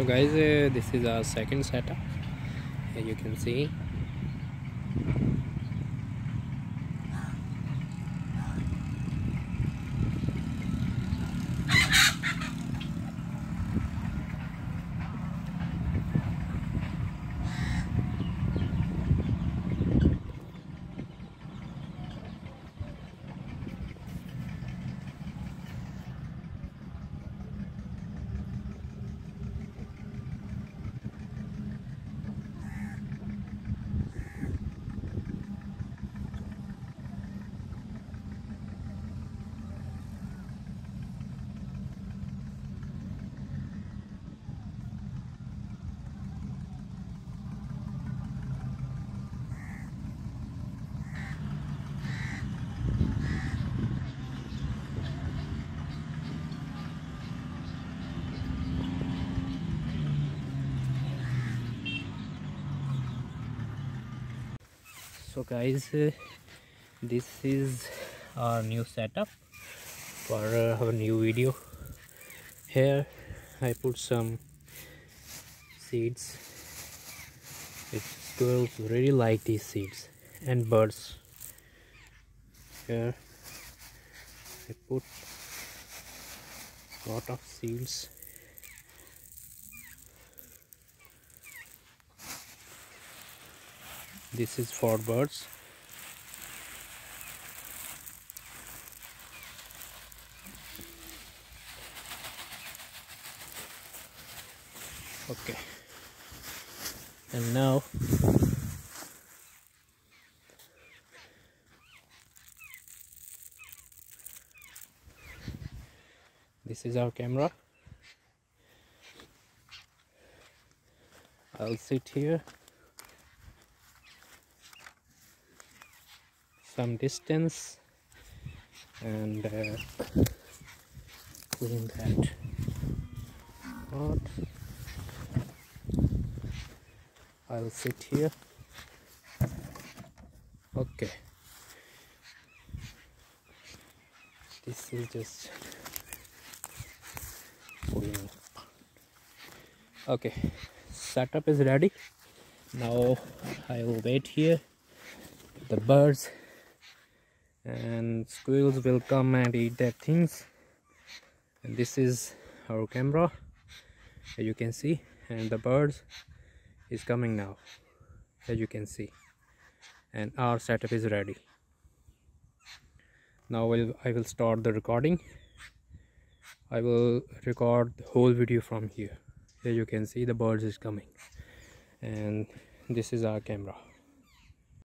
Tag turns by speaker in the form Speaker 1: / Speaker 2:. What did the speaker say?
Speaker 1: so guys uh, this is our second setup As you can see guys this is our new setup for uh, our new video here I put some seeds it's squirrels really like these seeds and birds here I put lot of seeds this is for birds okay and now this is our camera I'll sit here some distance and uh, clean that out. I'll sit here. Okay. This is just pulling up. Okay, setup is ready. Now I will wait here. The birds and squirrels will come and eat their things and this is our camera as you can see and the birds is coming now as you can see and our setup is ready now will I will start the recording I will record the whole video from here as you can see the birds is coming and this is our camera